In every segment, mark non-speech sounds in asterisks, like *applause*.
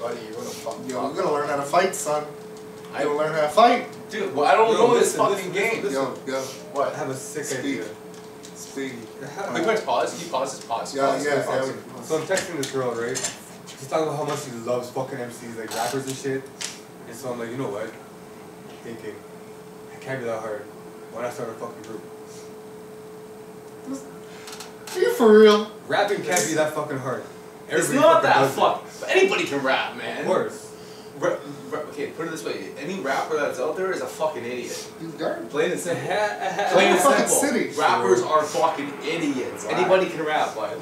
buddy, you're gonna fuck. Yo, you gotta learn how to fight, son. I You gotta learn how to fight. dude, well, I don't Yo, know this listen, fucking listen, game. listen, Yo, yo, What? I have a sick Speak. idea. speak. *laughs* Wait, press pause. Can you pause this? Pause. Yeah, pause, yeah, pause. yeah. So I'm texting this girl, right? She's talking about how much she loves fucking MCs, like rappers and shit. And so I'm like, you know what? Thinking, it can't be that hard. Why not start a fucking group? Are you for real? Rapping can't be that fucking hard. It's not that does it. fuck. Anybody can rap, man. Of course. Ra- ra- okay, put it this way: any rapper that's out there is a fucking idiot. He's garbage. Plain and simple. Plain Plain and fucking simple. city. Rappers are fucking idiots. Right. Anybody can rap, but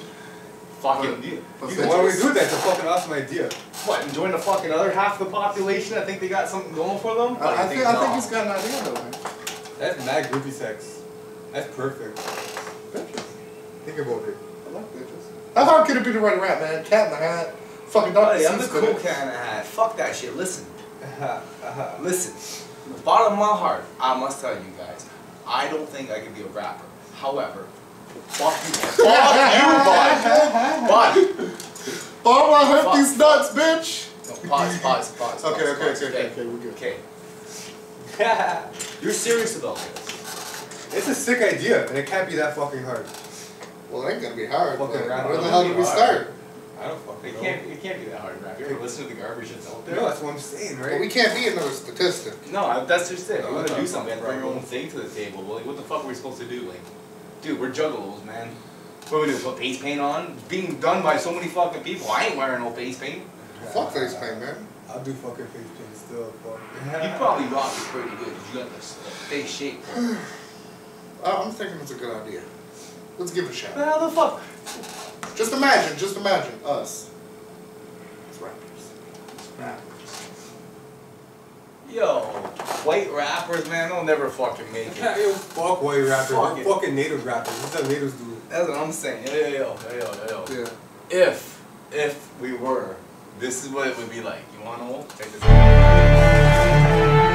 fucking But- you, but you So why don't we do that? It's a fucking awesome idea. what? And join the fucking other half of the population. I think they got something going for them. But I, I think I think he's got an idea though. That's mad groupie sex. That's perfect. Think about it. I like bitches. How hard could it be to write a rap, man? Cat in the hat. Fucking Dr. Buddy, I'm the cool it. kind of hat. Fuck that shit. Listen, Aha, aha. listen. From the bottom of my heart, I must tell you guys, I don't think I can be a rapper. However, fuck you, fuck you, *laughs* bud. Bud. Bob, I hurt Fuck. these nuts, bitch. No, pause, pause, pause. Okay, pause, okay, pause, okay, okay, okay, we're good. Okay. *laughs* You're serious about this? It's a sick idea, and it can't be that fucking hard. Well, it ain't gonna be hard. Fucking but rap Where the hell do we hard. start? I don't fucking It know. can't. It can't be that hard, rap. You ever listen to the garbage that's out there? No, that's what I'm saying, Well, right? we can't be another statistic. No, I- that's just it. No, We want to no, do no something, bring your problem. own thing to the table. Like, what the fuck are we supposed to do? Like, dude, we're juggalos, man. What are we do? Put face paint on? Being done by so many fucking people. I ain't wearing no face paint. Fuck face paint, man. I'll do fucking face paint still, fuck. You probably rock it pretty good. 'cause You got the, the face shape. *sighs* Uh, I'm thinking it's a good idea. Let's give it a shot. How the fuck? Just imagine, just imagine us. As rappers. Yo, white rappers, man, they'll never fucking make it. *laughs* yo, fuck white rappers. Fuck We're fucking native rappers. This is natives do. That's what I'm saying. Yo, yo, yo, yo, yo, yo. Yeah. If, if we were, this is what it would be like. You wanna know? Check this out.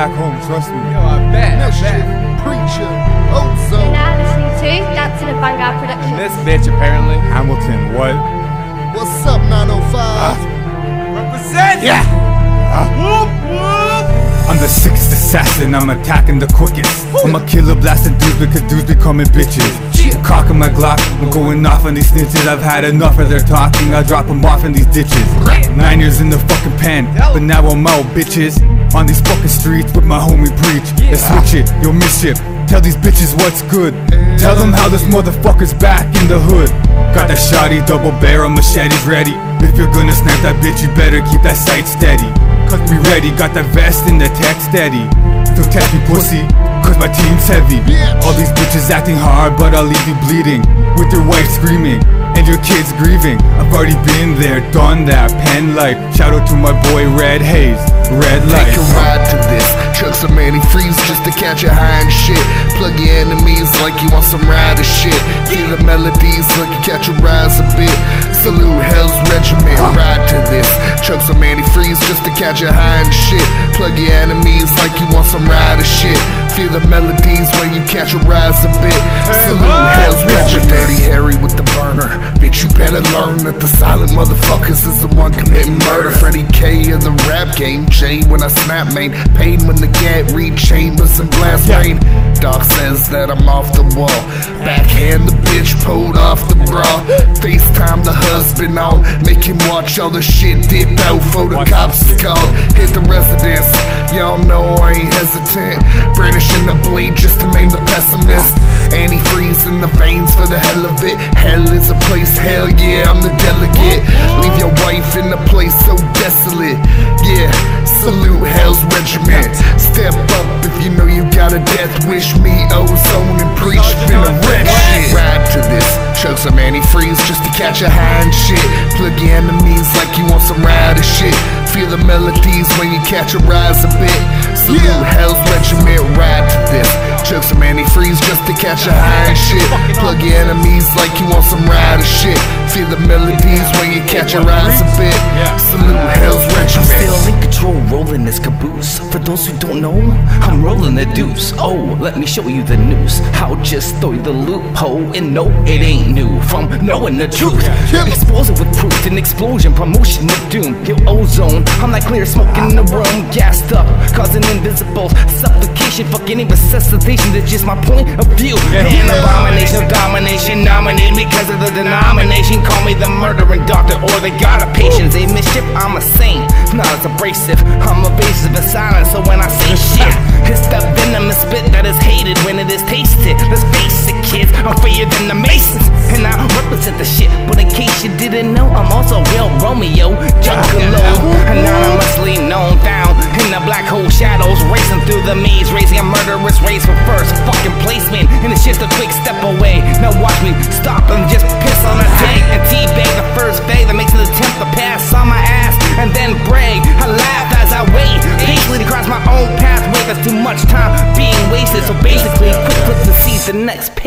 Back home, trust me. Yo, I bet, I Mission bet. preacher. You're Ozone. now listening to Dancing and Vanguard Productions. This bitch apparently. Hamilton, what? What's up, ah. 905? Represent! Yeah! Ah. I'm the sickest assassin, I'm attacking the quickest. I'm a killer blasting dudes because dudes becoming bitches. Cocking my Glock, I'm going off on these snitches. I've had enough of their talking, I drop them off in these ditches. Nine years in the fucking pen, but now I'm out, bitches. On these fucking streets with my homie preach. Let's switch it, miss it. Tell these bitches what's good. Tell them how this motherfucker's back in the hood. Got that shoddy double barrel machetes ready. If you're gonna snap that bitch, you better keep that sight steady. Cause we ready, got that vest in the tech steady. So test me pussy, cause my team's heavy. All these bitches acting hard, but I'll leave you bleeding. With your wife screaming, and your kids grieving. I've already been there, done that, pen light. Shout out to my boy Red Haze, Red Light. Take a ride to this. Chuck some antifreeze just to catch a high and shit. Plug your enemies like you want some rider shit. Feel the melodies like you catch a rise a bit. Salute Hell's Regiment, ride to this. Chuck some antifreeze just to catch a high and shit. Plug your enemies like you want some rider shit. Feel the melodies when you catch a rise a bit. Salute better learn that the silent motherfuckers is the one committing murder. Freddie K of the rap game. Jay when I snap, main. Pain when the gat read chambers and blast rain. Doc says that I'm off the wall. Backhand the bitch pulled off the bra. FaceTime the husband on. Make him watch all the shit dip out for the cops is called. Hit the residence. Y'all know I ain't hesitant. Brandishing the blade just to name the pessimist. In the veins for the hell of it. Hell is a place, hell yeah, I'm the delegate. Leave your wife in a place so desolate. Yeah, salute Hell's Regiment. Step up if you know you got a death wish. Me, ozone, and preach. Finna wreck shit. Ride to this. Chug some antifreeze just to catch a high and shit. Plug your enemies like you want some rider shit. Feel the melodies when you catch a rise a bit. Salute Hell's Regiment, just to catch a high and shit. Plug your enemies like you want some rider shit. Feel the melodies when you catch your eyes a bit. Salute Hell's I'm still Regiment. in control, rolling this caboose. For those who don't know, I'm rolling the deuce. Oh, let me show you the news. I'll just throw you the loophole, and no, it ain't new. From knowing the truth, expose it with proof. An explosion, promotion of doom. Your ozone, I'm like clear smoke in the room, gassed up, causing invisible suffocation. Fuck any resuscitation, that's just my point of view. An abomination of domination, nominate me because of the denomination. Call me the murdering doctor or the god of patience. A mischief, I'm a saint, not as abrasive. I'm evasive and silent, so when I say *laughs* shit, it's the venomous spit that is hated when it is tasted. Let's face it, kids, I'm freer than the Masons, and I represent the shit. But in case you didn't know, I'm also real Romeo, Juggalo, anonymously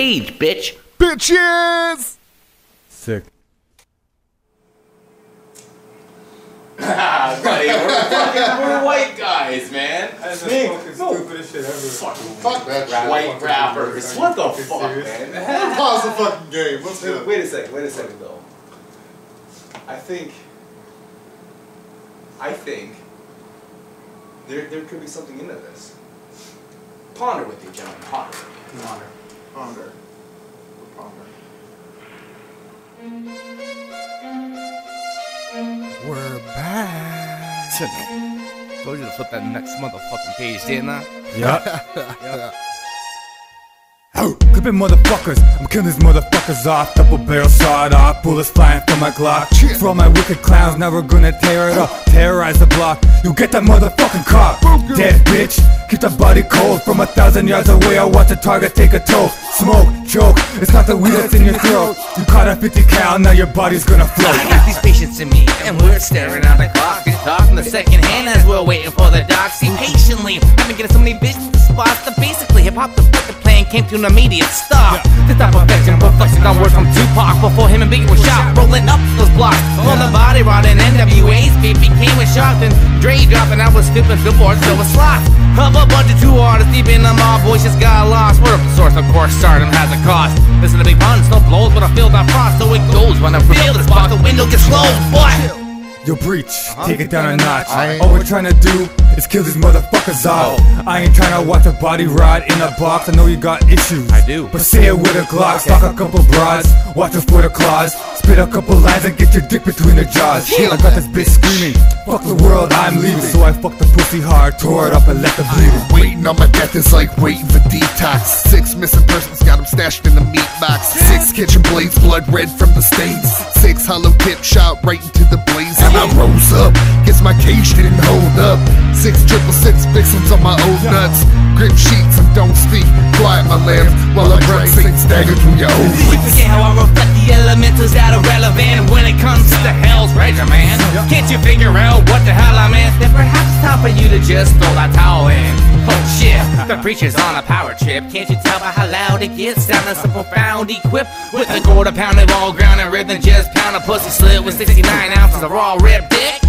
page, bitch. Bitches! Sick. Ah, *laughs* buddy, we're fucking, we're white guys, man. That's the fucking no stupidest shit ever. fucking Fuck that shit. white rappers. What the fuck, serious? man? Pause the fucking game. Let's Wait, wait a second, wait a second though. I think I think there there could be something into this. Ponder with me, gentlemen. Ponder. Ponder. Ponder. Ponder. We're back. Told you to flip that next motherfucking page, didn't I? Yeah. *laughs* Oh, clipping motherfuckers, I'm killing these motherfuckers off. Double barrel shot off, bullets flying from my Glock. For all my wicked clowns, now we're gonna tear it up. Terrorize the block, you get that motherfucking cop. Dead bitch, keep the body cold. From a thousand yards away, I watch the target take a toll. Smoke, choke, it's not the weed that's in your throat. You caught a 50 cal, now your body's gonna float. I got these patients in me, and we're staring at the clock. It's talking the second hand as we're waiting for the doc. See patiently, I've been getting so many bitches spots that basically hip hop the fucking plan came to an immediate stop. This type of veteran reflected on words from Tupac before him and Biggie were shot, rolling up those blocks. On the body rotting NWA's beat became a shock, and Dre dropped, and I was stupid billboards fill with slots. Of a bunch of two artists deep in the mob, voice just got lost. Word up the source, of course, stardom has a cost. Listen to Big Pun's, no blows, but I feel that frost, so it goes when I feel the spot, the window gets closed, boy. Yo, breach, uh-huh. take it down a notch. All we're trying to do is kill these motherfuckers oh. off. I ain't trying to watch a body rot in a box. I know you got issues. I do. But say it with a Glock, stock a couple broads, watch us for the claws. Spit a couple lines and get your dick between the jaws. I got this bitch screaming, fuck the world, I'm leaving. So I fucked the pussy hard, tore it up and let the bleed. Waiting on my death is like waiting for detox. Six missing persons got them stashed in the meat box. Six kitchen blades, blood red from the stains. Six hollow tip shot right into the blaze. Rose up, guess my cage didn't hold up. Six triple six victims on my old nuts. Grip sheets and don't speak. Quiet my lamb while I run six dagger from your old We forget how I reflect the elementals that are relevant when it comes to the hell's regimen. Can't you figure out what the hell I'm in? Then perhaps it's time for you to just throw that towel in. Oh shit, the preacher's on a power trip. Can't you tell by how loud it gets? Sound so profound, equipped with a quarter pound of all ground and rhythm. Just pound a pussy slit with 69 ounces of raw rib dick.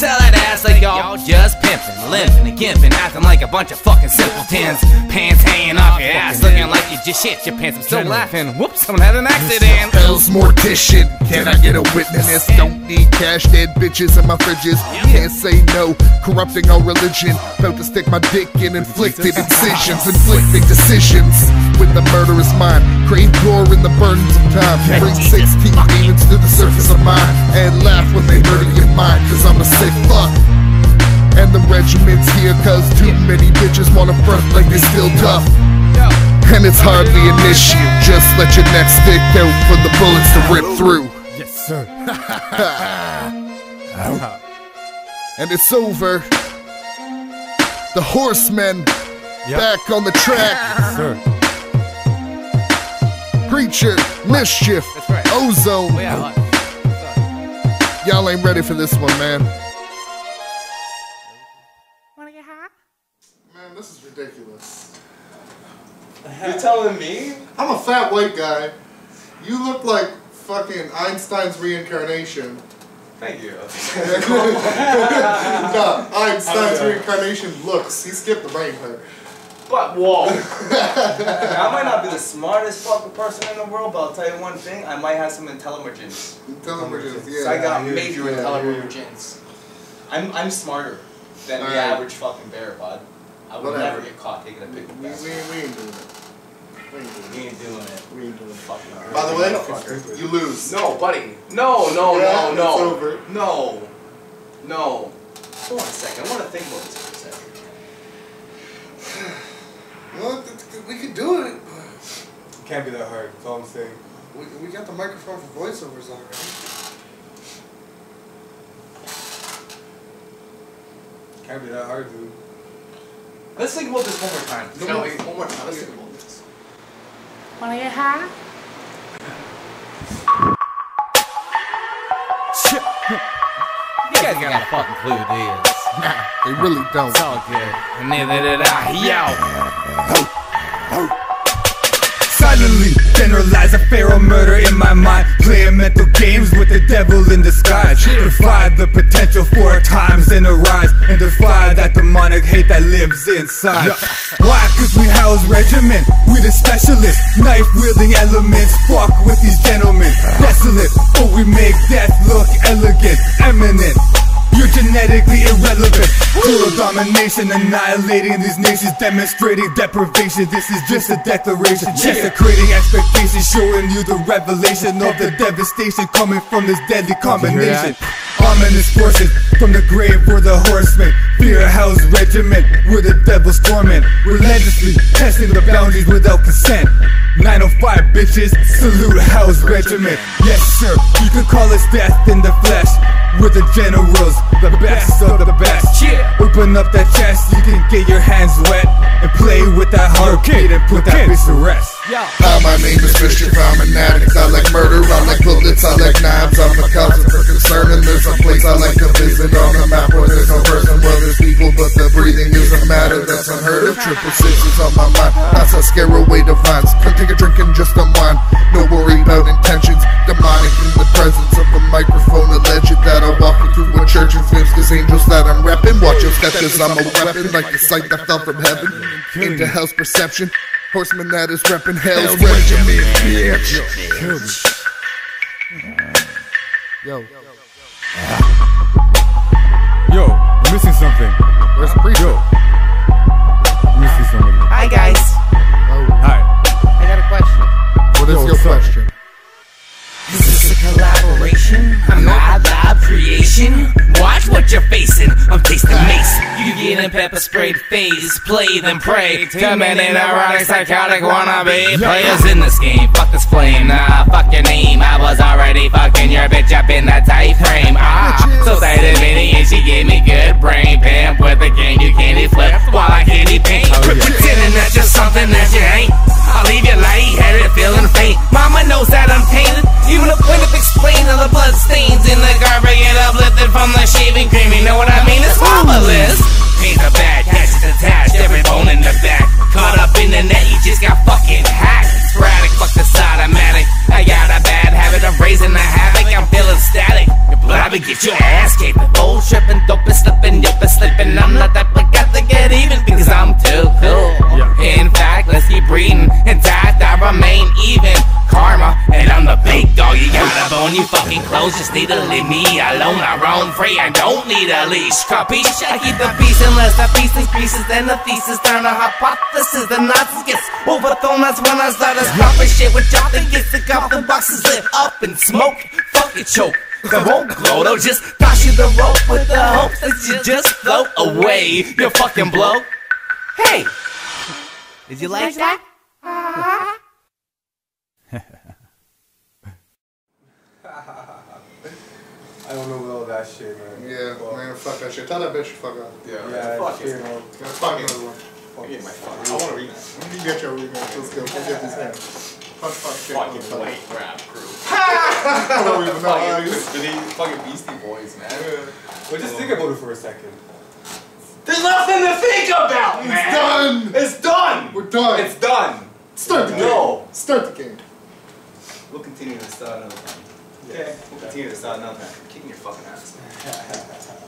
Sell that ass like y'all just pimping, limping and gimping, acting like a bunch of fucking simpletons. Pants hanging off your ass, looking like you just shit your pants. I'm still laughing. Whoops, someone had an accident. Hell's mortician. Can I get a witness? Don't need cash, dead bitches in my fridges. Can't say no, corrupting our religion. About to stick my dick in inflicted incisions, inflicting decisions with the murderous mind. Crave gore in the burdens of time. Bring 16 demons to the surface of mine and laugh when they murder your mind. Cause I'm a sick fuck. And the regiment's here cause too many bitches wanna front like they still tough. And it's hardly an issue. Just let your neck stick out for the bullets to rip through. Yes, sir. *laughs* And it's over. The horsemen back on the track. Yes, sir. Preacher, mischief, right. ozone. Oh, yeah. Y'all ain't ready for this one. Man, You're telling me? I'm a fat white guy. You look like fucking Einstein's reincarnation. Thank you. *laughs* *laughs* no, Einstein's reincarnation looks. He skipped the brain part. But whoa. *laughs* I might not be the smartest fucking person in the world, but I'll tell you one thing, I might have some intelligence. Intelligence, yeah. So I got yeah, major yeah, intelligence. I'm I'm smarter than the Alright. average fucking bear bud. I would Whatever. never get caught taking a We, pic of we, we ain't doing it. We ain't doing We it. ain't doing it. We ain't doing it. By the way, motherfucker. you lose. No, buddy. No, no, Yeah, no, no. it's over. No. No. Hold on a second. I want to think about this for a second. *sighs* Well, th- th- we could do it. It can't be that hard. That's all I'm saying. We, we got the microphone for voiceovers already. Can't be that hard, dude. Let's think about this one more time. No No, wait, one more time. Let's think about this. Wanna get high? You guys got a fucking clue, do you? *laughs* They really don't. It's all good. Neither did I. Yo. Silently generalize a feral murder in my mind. Playing mental games with the devil in disguise. Defy the potential for times in a rise And defy that demonic hate that lives inside. Why? Cause we Hell's Regiment. We the specialist. Knife wielding elements domination, annihilating these nations, demonstrating deprivation. This is just a declaration, desecrating expectations, showing you the revelation of the devastation coming from this deadly combination. Ominous forces from the grave were the horsemen. Fear Hell's Regiment, we're the devil's torment. Relentlessly testing the boundaries without consent. 905 bitches, salute Hell's Regiment. Yes, sir, you can call us death in the flesh. We're the generals, the best of the best. Yeah. Open up that chest, you can get your hands wet and play with that heartbeat and put that bitch to rest. Hi, my name is Mischief, I'm an addict. I like murder, I like bullets, I like knives. I'm a cause for concern, and there's a place I like to visit on the map where there's no person, well, there's people, but the breathing is a matter that's unheard of. Triple sixes on my mind, that's a scare away divines. Come take a drink and just unwind. No worry about intentions, demonic in the presence of a microphone. Alleged that I walk into a church and flips cause angels that I'm repping. Watch your step, cause I'm a weapon, like the sight that fell from heaven into hell's perception. Horseman that is repping hell's regiment, bitch. Yo, Yo, I'm missing something. where's the preacher? Yo, I'm tasting mace. You get in pepper sprayed phase. Play then pray. Committing erotic, psychotic wannabe. Players in this game. Fuck this flame. Nah, fuck your name. I was already fucking your bitch up in that tight frame. Ah, so tight and mini and she gave me good brain. Tripping, dope and slipping, and slipping. I'm not that but got to get even because I'm too cool. In fact, let's keep breeding. Intact, I remain even. Karma, and I'm the big dog. You got a bone, you fucking close. Just need to leave me alone. I roam free, I don't need a leash. Capiche? I keep the peace unless the peace increases. Then the thesis turn to hypothesis. The nonsense gets overthrown. That's when I start to stop and shit with y'all. Then gets the coffin boxes lit up and smoke. Fuck it, choke. They won't glow, they'll just toss you the rope with the hopes that you just float away. You're fucking blow. Hey! Did you like that? I don't know with all that shit, man. Yeah, Fuck. man, fuck that shit. Tell that bitch to fuck off. Yeah, Yeah, fuck shit, it. man. Yeah, fuck another one. I get my fuck. I want to read that. You get your rematch. Let's go. Let's get these hands. Fuck, fuck, shit. Fucking fuck. white rap crew. *laughs* I don't even know you *laughs* Fucking, these fucking Beastie Boys, man. Well, just think about it for a second. There's nothing to think about, It's man. done. It's done. We're done. It's done. Start the game. No. Start the game. We'll continue this thought another time. Okay. We'll continue this thought another time. Kicking your fucking ass. *laughs*